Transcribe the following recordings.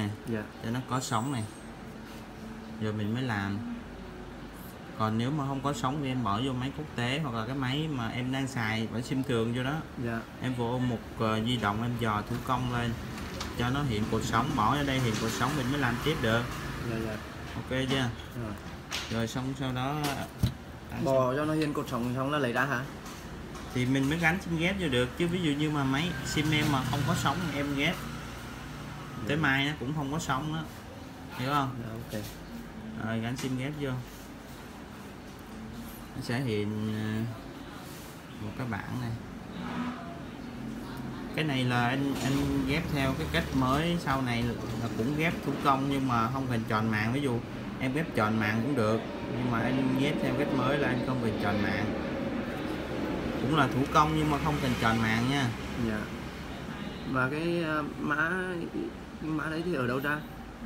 nè dạ. cho nó có sóng này rồi mình mới làm. Còn nếu mà không có sóng thì em bỏ vô máy quốc tế hoặc là cái máy mà em đang xài bởi sim thường vô đó. Dạ. Em vô một uh, di động em dò thủ công lên cho nó hiện cột sóng bỏ ở đây hiện cột sóng mình mới làm tiếp được. Dạ dạ. Ok chưa? Rồi rồi xong sau đó à, bò cho nó hiên cột sống xong là lấy ra hả? Thì mình mới gắn sim ghép vô được chứ ví dụ như mà máy sim em mà không có sóng em ghép tới mai nó cũng không có sóng đó hiểu không? Dạ ok. Rồi gắn sim ghép vô. Nó sẽ hiện ờ, một cái bảng này. Cái này là anh anh ghép theo cái cách mới. Sau này là cũng ghép thủ công nhưng mà không cần tròn mạng ví dụ em ghép tròn mạng cũng được. Nhưng mà anh ghép theo cách mới là anh không cần tròn mạng cũng là thủ công nhưng mà không cần tròn mạng nha. Dạ và cái ờ, mã cái mã đấy thì ở đâu ra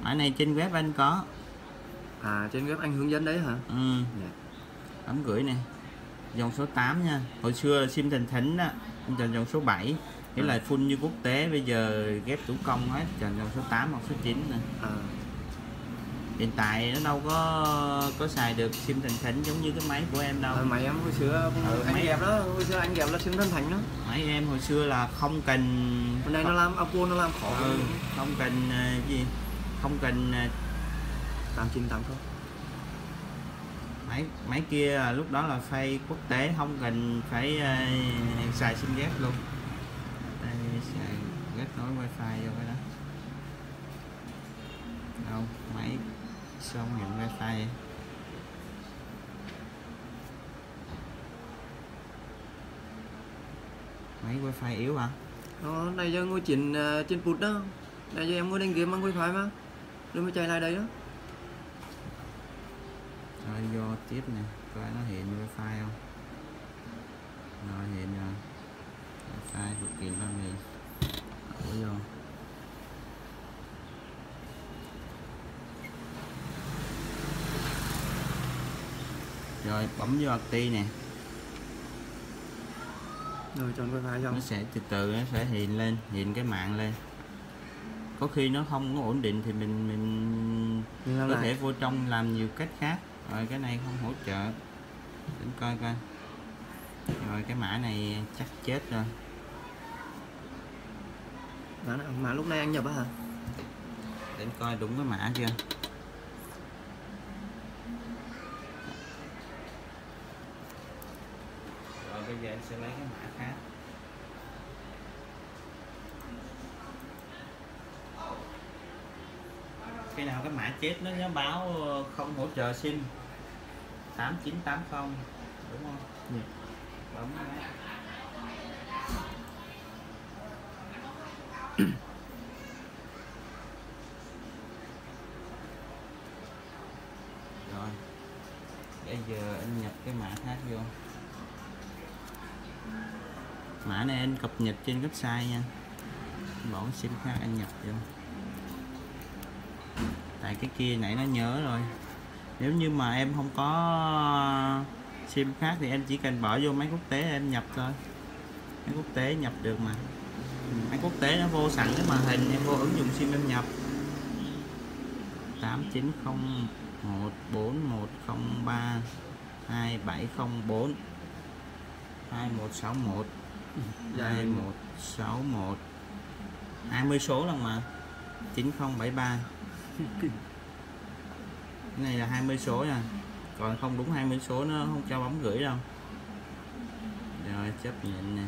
mã này trên web anh có. À trên web anh hướng dẫn đấy hả? Ừ. dạ. Ấm gửi nè. Dòng số 8 nha. Hồi xưa sim thành thính đó anh chọn dòng số 7 nghĩa là full như quốc tế bây giờ ghép thủ công hết. Chọn dòng số 8 hoặc số 9 nè. À hiện tại nó đâu có có xài được sim thành thính giống như cái máy của em đâu. À, máy em hồi xưa Ừ, anh máy- ghép đó hồi xưa anh ghép là sim thân thành đó. Máy em hồi xưa là không cần bên đây nó làm Apple nó làm khó ừ, không cần ờ, gì không cần ờ, tám chín tám không. Máy máy kia là lúc đó là phay quốc tế không cần phải ờ, xài sim ghép luôn. Đây xài kết nối wifi vô cái đó. Đâu máy xong nhận wifi. Vậy? máy wifi yếu hả? Nó đây giờ ngồi ờ, trên put đó. Đây giờ em ngồi đánh game bằng wifi mà. Rồi mới chạy lại đây đó. Rồi vô tiếp nè. Coi nó hiện wifi không? Rồi hiện rồi wifi thực hiện ba rồi bấm vô acti nè. Rồi chọn wifi xong nó sẽ từ từ nó sẽ hiện lên hiện cái mạng lên. Có khi nó không có ổn định thì mình mình mình có lại. thể vô trong làm nhiều cách khác. Rồi cái này không hỗ trợ. Để coi coi. Rồi cái mã này chắc chết rồi. Mà, mà lúc này anh nhập á hả? Để coi đúng cái mã chưa rồi bây giờ em sẽ lấy cái mã khác. Khi nào cái mã chết nó nó báo không hỗ trợ sim. 8980 đúng không? Dạ. bấm rồi. Bây giờ anh nhập cái mã khác vô mã này anh cập nhật trên website nha. Bỏ cái sim khác anh nhập vô. Tại cái kia nãy nó nhớ rồi. Nếu như mà em không có sim khác thì em chỉ cần bỏ vô máy quốc tế em nhập thôi. Máy quốc tế nhập được mà. Máy quốc tế nó vô sẵn cái màn hình em vô ứng dụng sim em nhập. 89014103 2704 2161 2161 20 số lần mà. 9073 cái này là 20 số nha. Còn không đúng 20 số nó không cho bấm gửi đâu. Rồi, chấp nhận nè.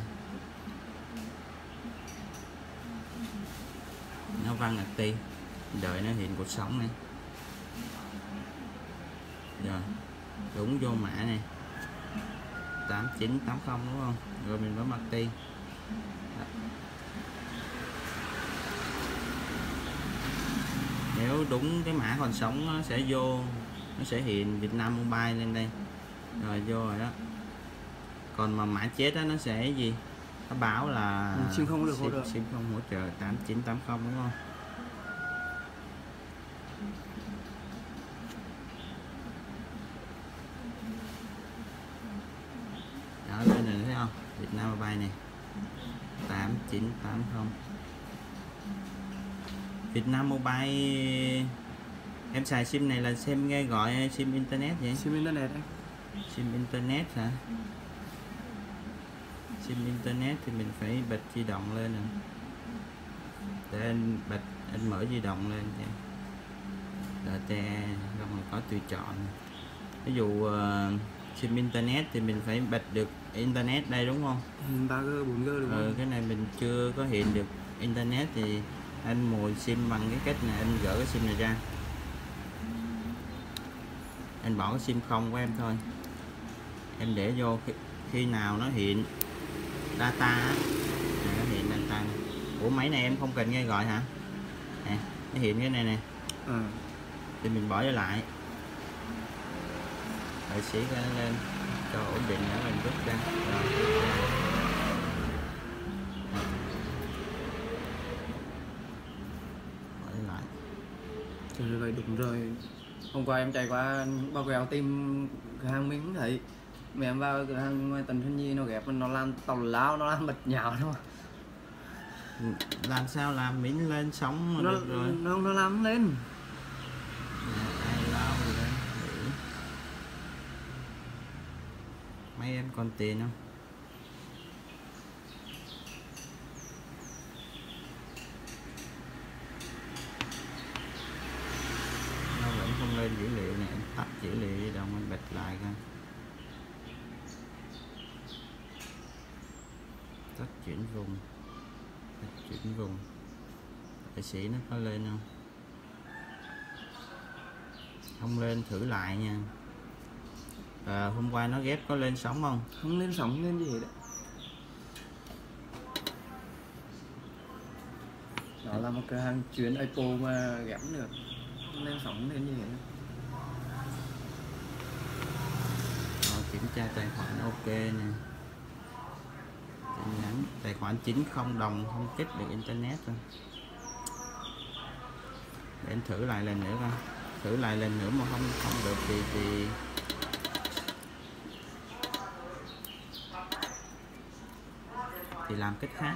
Nó văng ngạc ti. Đợi nó hiện cuộc sống này rồi, đúng vô mã này 8980 đúng không? Rồi mình bấm ạc ti nếu đúng cái mã còn sống nó sẽ vô nó sẽ hiện Việt Nam Mobile lên đây. Rồi vô rồi đó. Còn mà mã chết đó nó sẽ gì? Nó báo là Ừ, sim không được hỗ sim, trợ. sim không hỗ trợ 8980 đúng không đó bên này thấy không Mobile này. 8980 ok Việt Nam Mobile em xài sim này là sim nghe gọi sim internet vậy? Sim internet anh sim internet hả? Sim internet thì mình phải bật di động lên nè. Để anh bật anh mở di động lên để rồi mình có tùy chọn. Ví dụ ờ, sim internet thì mình phải bật được internet đây đúng không? 3G 4G đúng ừ, không? cái này mình chưa có hiện được internet thì anh mồi sim bằng cái cách này anh gỡ cái sim này ra. Anh bỏ cái sim không của em thôi. Em để vô khi, khi nào nó hiện data nè, nó hiện data này. ủa máy này em không cần nghe gọi hả? Nè nó hiện cái này nè. À, thì mình bỏ vô lại rồi xỉ nó lên cho ổn định nữa mình rút ra rồi vô lại. Thì vậy đúng rồi. Hôm qua em chạy qua bao quẹo tìm cửa hàng cũng thấy. Mẹ em vào cửa hàng tần Xuân Nhi nó ghép nó làm tàu lao nó làm bật nhào nó làm sao làm? Miễn lên sóng nó được rồi. nó nó làm lên Nè, ai lao rồi lên thử mấy em còn tiền không? Nó vẫn không lên dữ liệu này em tắt dữ liệu đi, đâu mình bật lại coi tắt chuyển vùng, tắt chuyển vùng. Tài sĩ nó có lên không? Không lên, thử lại nha à, hôm qua nó ghép có lên sóng không? Không lên sóng lên gì đấy đó là một cửa hàng chuyên Apple mà ghép được. Không lên sóng lên gì Rồi, kiểm tra tài khoản ok nè. Tin nhắn. Tài khoản chính không đồng không kết được internet thôi. Để anh thử lại lần nữa coi. Thử lại lần nữa mà không không được thì thì thì làm cách khác.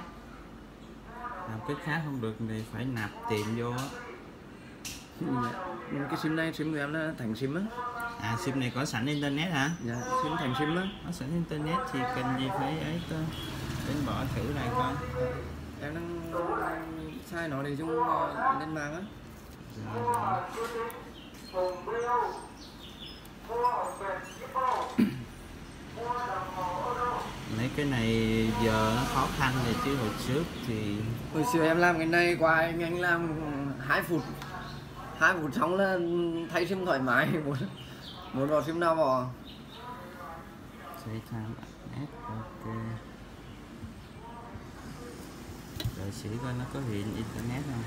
Làm cách khác không được thì phải nạp tiền vô á. Ừ, cái sim này sim của em là thành sim á. À sim này có sẵn internet hả? Dạ sim thành sim á. Có sẵn internet thì cần gì phải ấy cơ đến bỏ thử lại coi. Em đang sai nó để chung ờ, lên mạng á. Rồi, rồi. Cái này giờ nó khó khăn thì chứ hồi trước thì hồi xưa em làm cái này qua anh anh làm hai phút. Hai phút xong là thay sim thoải mái muốn muốn vào sim nào vào tham add ok. Rồi sĩ coi nó có hiện internet không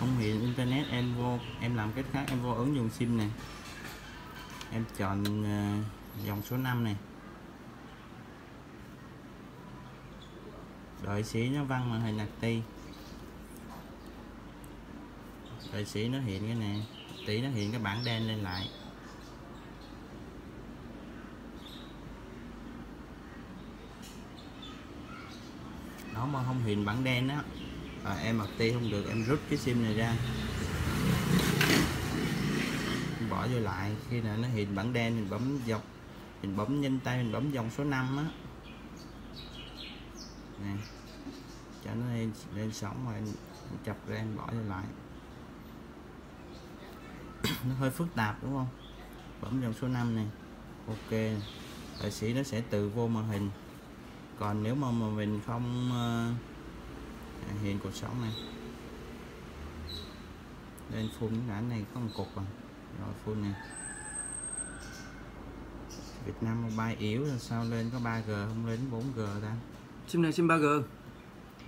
không hiện internet, em vô, em làm cách khác, em vô ứng dụng sim này. Em chọn ờ, dòng số 5 này. Đợi sĩ nó văng màn hình nạc ti. Đợi sĩ nó hiện cái này tí nó hiện cái bảng đen lên lại. Nó mà không hiện bảng đen á à, em mặc ti không được em rút cái sim này ra. Bỏ vô lại khi nào nó hiện bảng đen mình bấm dọc mình bấm nhanh tay mình bấm dòng số 5 á. Nè cho nó lên, lên sóng rồi em chập ra em bỏ vô lại. Nó hơi phức tạp đúng không? Bấm dòng số 5 này ok. Tài sĩ nó sẽ tự vô màn hình. Còn nếu mà, mà mình không uh, hiện cuộc sống này. Lên phun cái ảnh này có một cục rồi rồi phun này Việt Nam Mobile yếu là sao lên có 3G không? Lên 4G ta. Sim này sim 3G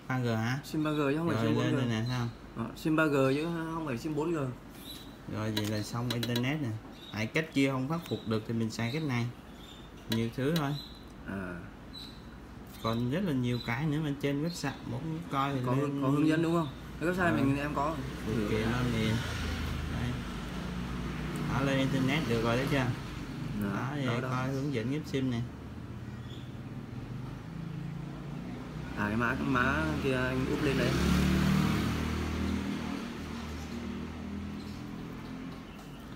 3G hả? Sim 3G chứ không phải rồi sim lên 4G đây nè không? Ờ, sim 3G chứ không phải sim 4G rồi vậy là xong internet nè. Tại cách kia không khắc phục được thì mình xài cách này. Nhiều thứ thôi. À còn rất là nhiều cái nữa mà trên website muốn coi thì có lên có hướng dẫn đúng không? Website Ờ. mình em có. Kiện lên liền. Đấy. Ở lên internet được rồi đấy chưa? Đó, đó, vậy đó, đó. coi hướng dẫn ghép sim này. À cái mã cái mã kia anh úp lên đấy.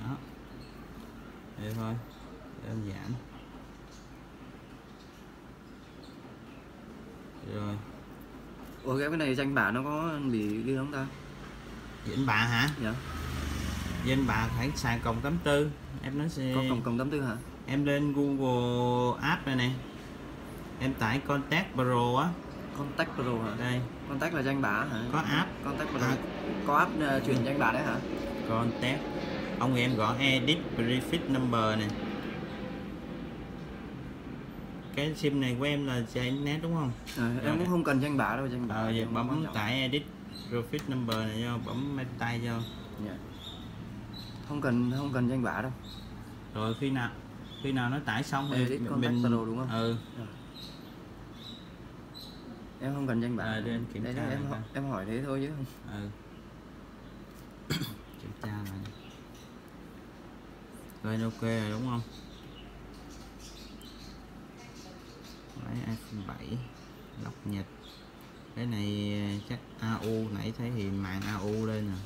Đó. Vậy thôi đơn giản rồi ủa cái này danh bạ nó có bị ghi không ta? Dẫn bạ hả? Dạ. Danh bạ phải xài còng 84 em nói sẽ có cổng tám tư hả? Em lên Google App này nè. Em tải Contact Pro á. Contact pro hả? Đây. Contact là danh bạ hả? Có app. Contact pro. À. có app uh, truyền danh bạ đấy hả? Contact. Ông em gõ edit prefix number này cái sim này của em là chạy internet đúng không? À, em cũng không cần danh bạ đâu danh bạ quan bấm tải edit prefix number này cho bấm máy tay cho Dạ. không cần không cần danh bạ đâu. Rồi khi nào khi nào nó tải xong thì Edit Contact Pro đúng không? ừ. Em không cần danh bạ. Ờ, để anh kiểm tra em coi. em hỏi thế thôi chứ. Không ừ. Kiểm tra lại. Rồi ok rồi đúng không máy iPhone 7 lọc nhật. Cái này à, chắc AU nãy thấy hiện mạng AU lên nè.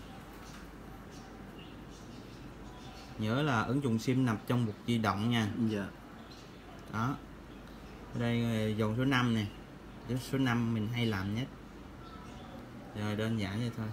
Nhớ là ứng dụng sim nằm trong một di động nha. Dạ. Đó. Đây à, dòng số 5 nè. Dòng số 5 mình hay làm nhất. Rồi đơn giản vậy thôi.